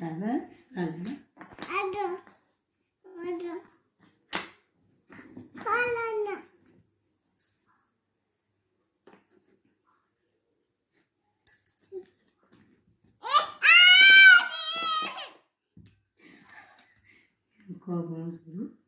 Rana, Rana. Ada. Ada. Kalana. Kau balas dulu.